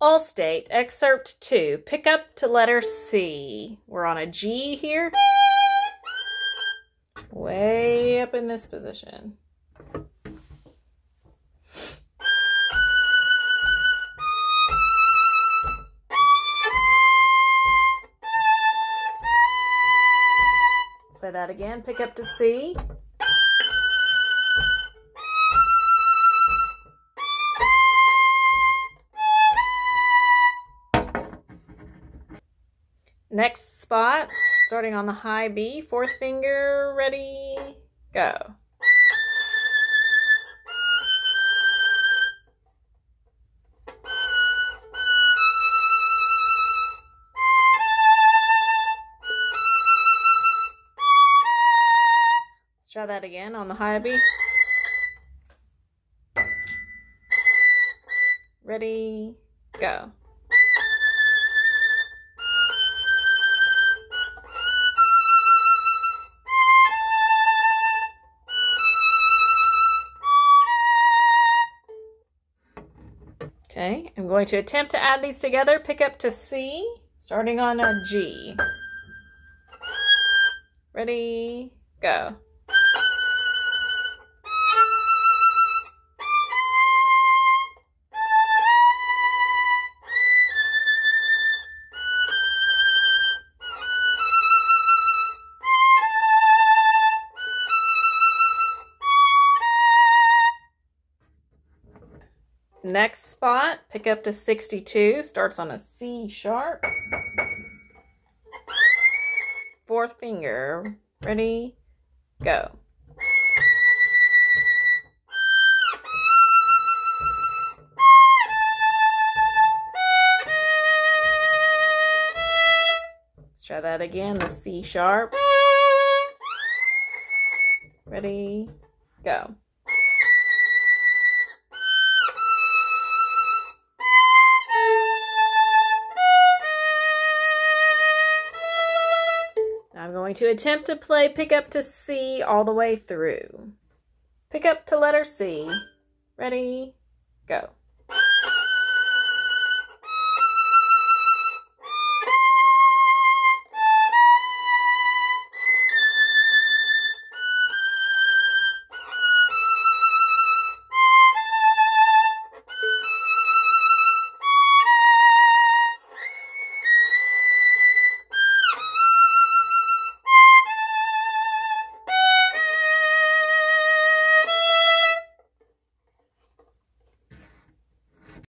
All State, excerpt 2. Pick up to letter C. We're on a G here. Way up in this position. Play that again. Pick up to C. Next spot, starting on the high B, fourth finger, ready, go. Let's try that again on the high B. Ready, go. Okay, I'm going to attempt to add these together. Pick up to C, starting on a G. Ready, go. Next spot, pick up to 62, starts on a C sharp. Fourth finger, ready, go. Let's try that again, the C sharp. Ready, go. I'm going to attempt to play pick up to C all the way through. Pick up to letter C. Ready, go.